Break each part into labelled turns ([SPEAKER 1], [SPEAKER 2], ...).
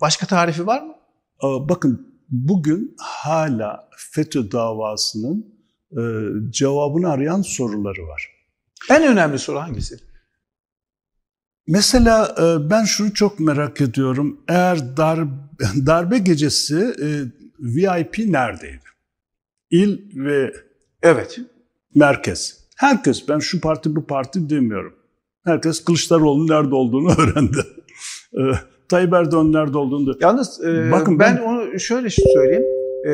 [SPEAKER 1] Başka tarifi var mı?
[SPEAKER 2] Bakın bugün hala FETÖ davasının e, cevabını arayan soruları var.
[SPEAKER 1] En önemli soru hangisi?
[SPEAKER 2] Mesela e, ben şunu çok merak ediyorum. Eğer dar, darbe gecesi e, VIP neredeydi? İl ve
[SPEAKER 1] evet
[SPEAKER 2] merkez. Herkes, ben şu parti bu parti demiyorum. Herkes Kılıçdaroğlu'nun nerede olduğunu öğrendi. E, Tayyip Erdoğan nerede olduğunu.
[SPEAKER 1] Yalnız e, Bakın ben, ben onu şöyle söyleyeyim. E,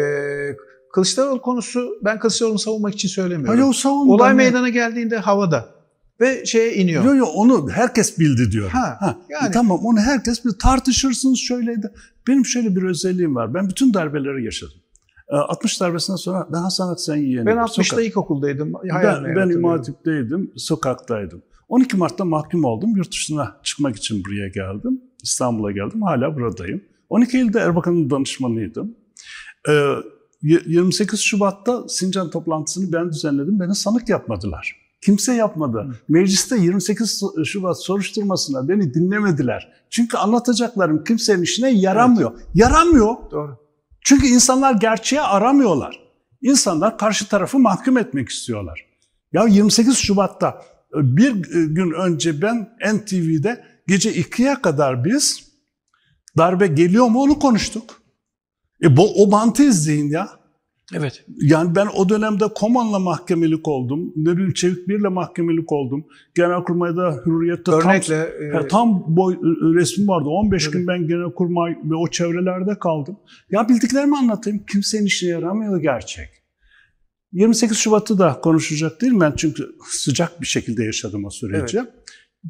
[SPEAKER 1] Kılıçdaroğlu konusu ben Kılıçdaroğlu'nu savunmak için söylemiyorum.
[SPEAKER 2] Hayır savunma.
[SPEAKER 1] Olay meydana geldiğinde havada ve şeye iniyor.
[SPEAKER 2] Yok yok onu herkes bildi diyor. Ha, ha yani. Tamam onu herkes bir tartışırsınız şöyleydi. Benim şöyle bir özelliğim var. Ben bütün darbeleri yaşadım. 60 ee, darbesinden sonra ben Hasan Aksen yeğenim.
[SPEAKER 1] Ben 60'da Sokak. ilkokuldaydım.
[SPEAKER 2] Ben, ben İmam Hatip'teydim, sokaktaydım. 12 Mart'ta mahkum oldum. Yurt dışına çıkmak için buraya geldim. İstanbul'a geldim. Hala buradayım. 12 Eylül'de Erbakan'ın danışmanıydım. Ee, 28 Şubat'ta Sincan toplantısını ben düzenledim. Beni sanık yapmadılar. Kimse yapmadı. Mecliste 28 Şubat soruşturmasına beni dinlemediler. Çünkü anlatacaklarım kimsenin işine yaramıyor. Evet. Yaramıyor.
[SPEAKER 1] Doğru.
[SPEAKER 2] Çünkü insanlar gerçeği aramıyorlar. İnsanlar karşı tarafı mahkum etmek istiyorlar. Ya 28 Şubat'ta e, bir gün önce ben NTV'de gece 2'ye kadar biz darbe geliyor mu onu konuştuk. E bu, o mantı izleyin ya.
[SPEAKER 1] Evet.
[SPEAKER 2] Yani ben o dönemde Koman'la mahkemelik oldum. Ne bileyim Çevik Bir'le mahkemelik oldum. Genelkurmay'da Hürriyet'te
[SPEAKER 1] Örnekle,
[SPEAKER 2] tam, e, tam boy resmi vardı. 15 evet. gün ben Genelkurmay ve o çevrelerde kaldım. Ya bildiklerimi anlatayım. Kimsenin işine yaramıyor gerçek. 28 Şubat'ı da konuşacak değil mi? Ben çünkü sıcak bir şekilde yaşadım o süreci. Evet.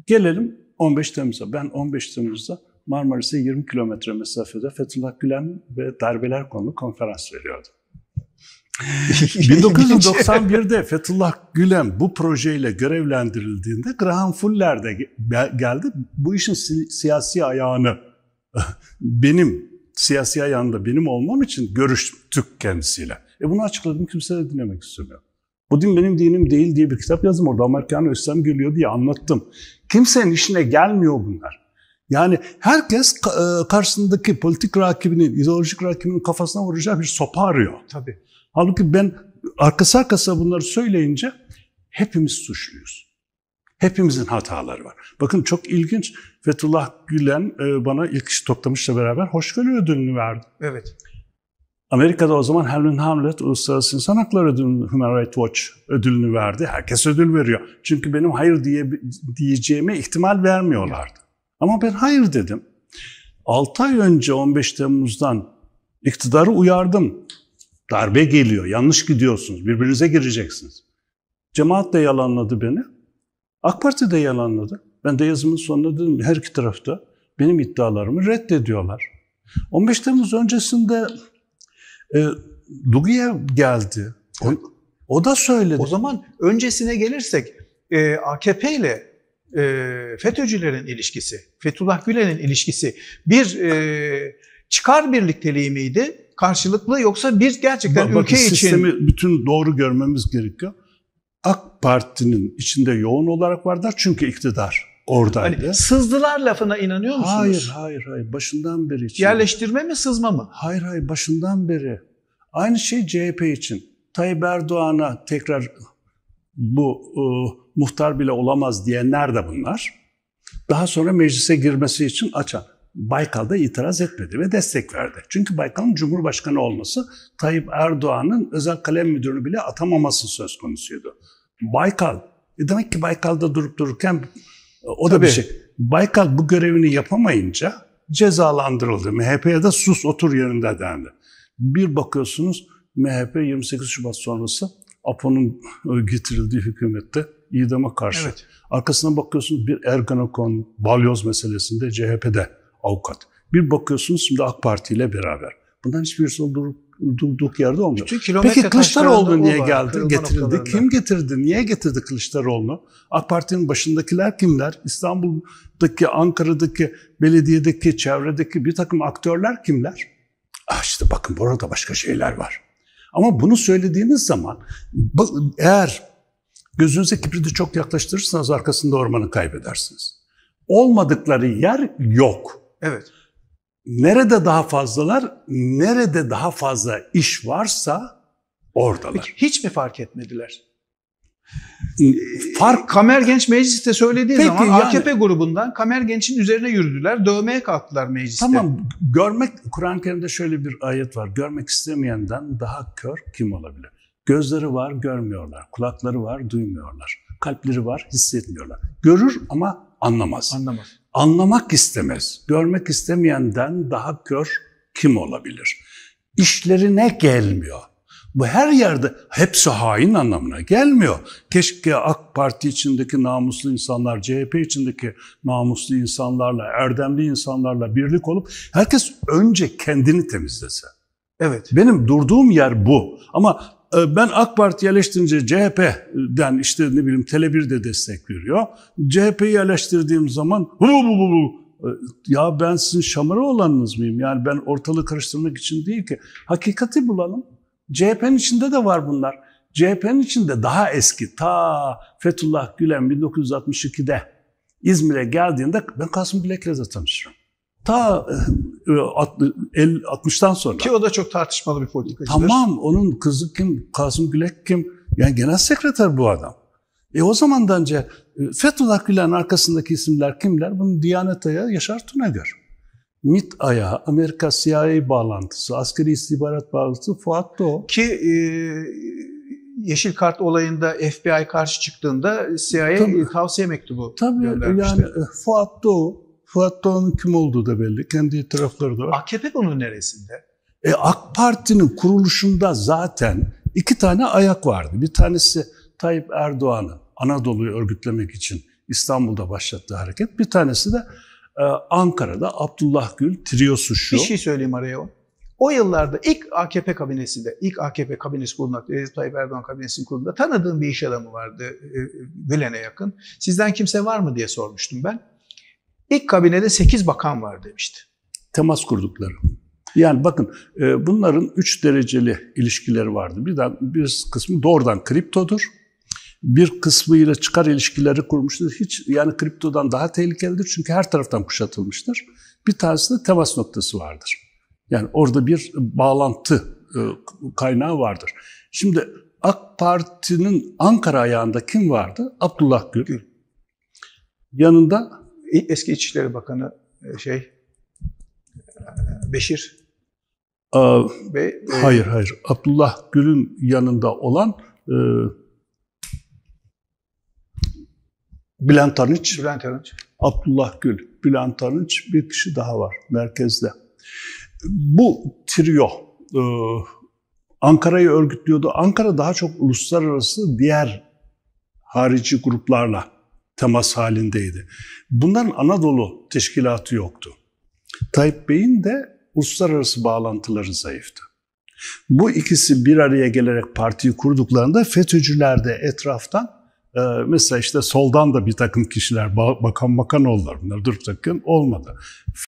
[SPEAKER 2] Gelelim 15 Temmuz'a. Ben 15 Temmuz'da Marmaris'e 20 kilometre mesafede Fethullah Gülen ve darbeler konulu konferans veriyordum. 1991'de Fethullah Gülen bu projeyle görevlendirildiğinde Graham Fuller de geldi. Bu işin si- siyasi ayağını benim siyasi ayağında benim olmam için görüştük kendisiyle. E bunu açıkladım kimse de dinlemek istemiyor. Bu din benim dinim değil diye bir kitap yazdım orada. Amerikan Özlem geliyor diye anlattım. Kimsenin işine gelmiyor bunlar. Yani herkes e, karşısındaki politik rakibinin, ideolojik rakibinin kafasına vuracağı bir sopa arıyor.
[SPEAKER 1] Tabii.
[SPEAKER 2] Halbuki ben arkası arkasına bunları söyleyince hepimiz suçluyuz. Hepimizin hataları var. Bakın çok ilginç. Fethullah Gülen e, bana ilk iş toplamışla beraber hoşgörü ödülünü verdi.
[SPEAKER 1] Evet.
[SPEAKER 2] Amerika'da o zaman Helen Hamlet Uluslararası İnsan Hakları Ödülünü, Human Rights Watch ödülünü verdi. Herkes ödül veriyor. Çünkü benim hayır diye, diyeceğime ihtimal vermiyorlardı. Ama ben hayır dedim. 6 ay önce 15 Temmuz'dan iktidarı uyardım. Darbe geliyor, yanlış gidiyorsunuz, birbirinize gireceksiniz. Cemaat de yalanladı beni. AK Parti de yalanladı. Ben de yazımın sonunda dedim her iki tarafta benim iddialarımı reddediyorlar. 15 Temmuz öncesinde e, Dugiyev geldi. O, o da söyledi.
[SPEAKER 1] O zaman öncesine gelirsek e, AKP ile e, FETÖ'cülerin ilişkisi, Fethullah Gülen'in ilişkisi bir e, çıkar birlikteliği miydi? karşılıklı yoksa biz gerçekten Bak, ülke için...
[SPEAKER 2] Sistemi bütün doğru görmemiz gerekiyor. AK Parti'nin içinde yoğun olarak vardır çünkü iktidar oradaydı. Hani
[SPEAKER 1] sızdılar lafına inanıyor musunuz?
[SPEAKER 2] Hayır, hayır, hayır. Başından beri
[SPEAKER 1] için. Yerleştirme mi, sızma mı?
[SPEAKER 2] Hayır, hayır. Başından beri. Aynı şey CHP için. Tayyip Erdoğan'a tekrar bu e, muhtar bile olamaz diyenler de bunlar. Daha sonra meclise girmesi için açan. Baykal'da itiraz etmedi ve destek verdi. Çünkü Baykal'ın Cumhurbaşkanı olması Tayyip Erdoğan'ın özel kalem müdürünü bile atamaması söz konusuydu. Baykal, e demek ki Baykal'da durup dururken o da Tabii. bir şey. Baykal bu görevini yapamayınca cezalandırıldı. MHP'ye de sus otur yerinde dendi. Bir bakıyorsunuz MHP 28 Şubat sonrası APO'nun getirildiği hükümette idama karşı. Evet. Arkasına bakıyorsunuz bir Ergenekon, balyoz meselesinde CHP'de avukat. Bir bakıyorsunuz şimdi AK Parti ile beraber. Bundan hiçbirisi durup durduk yerde olmuyor. Peki Kılıçdaroğlu niye geldi, getirildi? Kim getirdi, niye getirdi Kılıçdaroğlu'nu? AK Parti'nin başındakiler kimler? İstanbul'daki, Ankara'daki, belediyedeki, çevredeki bir takım aktörler kimler? Ah işte bakın burada başka şeyler var. Ama bunu söylediğiniz zaman eğer gözünüze kibriti çok yaklaştırırsanız arkasında ormanı kaybedersiniz. Olmadıkları yer yok.
[SPEAKER 1] Evet.
[SPEAKER 2] Nerede daha fazlalar, nerede daha fazla iş varsa oradalar.
[SPEAKER 1] Peki, hiç mi fark etmediler?
[SPEAKER 2] Fark
[SPEAKER 1] Kamer Genç mecliste söylediği
[SPEAKER 2] Peki,
[SPEAKER 1] zaman
[SPEAKER 2] yani-
[SPEAKER 1] AKP grubundan Kamer Genç'in üzerine yürüdüler. Dövmeye kalktılar mecliste.
[SPEAKER 2] Tamam görmek Kur'an-ı Kerim'de şöyle bir ayet var. Görmek istemeyenden daha kör kim olabilir? Gözleri var görmüyorlar. Kulakları var duymuyorlar. Kalpleri var hissetmiyorlar. Görür ama anlamaz.
[SPEAKER 1] Anlamaz.
[SPEAKER 2] Anlamak istemez. Görmek istemeyenden daha kör kim olabilir? İşlerine gelmiyor. Bu her yerde hepsi hain anlamına gelmiyor. Keşke AK Parti içindeki namuslu insanlar, CHP içindeki namuslu insanlarla, erdemli insanlarla birlik olup herkes önce kendini temizlese.
[SPEAKER 1] Evet.
[SPEAKER 2] Benim durduğum yer bu. Ama ben AK Parti'yi eleştirince CHP'den işte ne bileyim Tele1 de destek veriyor. CHP'yi eleştirdiğim zaman hu hu hu hu. E, ya ben sizin şamara olanınız mıyım? Yani ben ortalığı karıştırmak için değil ki. Hakikati bulalım. CHP'nin içinde de var bunlar. CHP'nin içinde daha eski ta Fethullah Gülen 1962'de İzmir'e geldiğinde ben Kasım Bilek'le de tanışıyorum. Ta e, altı- el- 60'tan sonra.
[SPEAKER 1] Ki o da çok tartışmalı bir politikacıdır.
[SPEAKER 2] Tamam onun kızı kim, Kasım Gülek kim? Yani genel sekreter bu adam. E o zamandan önce e, Fethullah Gülen'in arkasındaki isimler kimler? Bunun Diyanet Ayağı Yaşar Tunagör. MİT Ayağı, Amerika CIA bağlantısı, askeri istihbarat bağlantısı Fuat Doğu.
[SPEAKER 1] Ki e, Yeşil Kart olayında FBI karşı çıktığında CIA
[SPEAKER 2] Tabii.
[SPEAKER 1] tavsiye mektubu
[SPEAKER 2] Tabii
[SPEAKER 1] göndermişti.
[SPEAKER 2] yani e, Fuat Doğu. Fuat Doğu'nun kim olduğu da belli. Kendi itirafları da var.
[SPEAKER 1] AKP bunun neresinde?
[SPEAKER 2] E, AK Parti'nin kuruluşunda zaten iki tane ayak vardı. Bir tanesi Tayyip Erdoğan'ın Anadolu'yu örgütlemek için İstanbul'da başlattığı hareket. Bir tanesi de e, Ankara'da Abdullah Gül triosu şu.
[SPEAKER 1] Bir şey söyleyeyim araya o. O yıllarda ilk AKP kabinesinde, ilk AKP kabinesi kurulmak, Recep Tayyip Erdoğan kabinesinin kurulduğunda tanıdığım bir iş adamı vardı e, Gülen'e yakın. Sizden kimse var mı diye sormuştum ben. İlk kabinede 8 bakan var demişti.
[SPEAKER 2] temas kurdukları. Yani bakın e, bunların üç dereceli ilişkileri vardı. Birden bir kısmı doğrudan kriptodur. Bir kısmıyla çıkar ilişkileri kurmuştur. Hiç yani kriptodan daha tehlikelidir çünkü her taraftan kuşatılmıştır. Bir tanesi de temas noktası vardır. Yani orada bir bağlantı e, kaynağı vardır. Şimdi AK Parti'nin Ankara ayağında kim vardı? Abdullah.
[SPEAKER 1] Gül.
[SPEAKER 2] Yanında
[SPEAKER 1] Eski İçişleri Bakanı e, şey e, Beşir
[SPEAKER 2] e,
[SPEAKER 1] Bey. e,
[SPEAKER 2] Hayır hayır. Abdullah Gül'ün yanında olan e, Bülent Arınç,
[SPEAKER 1] Bülent Arınç.
[SPEAKER 2] Abdullah Gül, Bülent Arınç bir kişi daha var merkezde. Bu trio e, Ankara'yı örgütlüyordu. Ankara daha çok uluslararası diğer harici gruplarla temas halindeydi. Bunların Anadolu teşkilatı yoktu. Tayyip Bey'in de uluslararası bağlantıları zayıftı. Bu ikisi bir araya gelerek partiyi kurduklarında FETÖ'cüler de etraftan e, mesela işte soldan da bir takım kişiler ba- bakan bakan oldular. Bunlar dururken olmadı.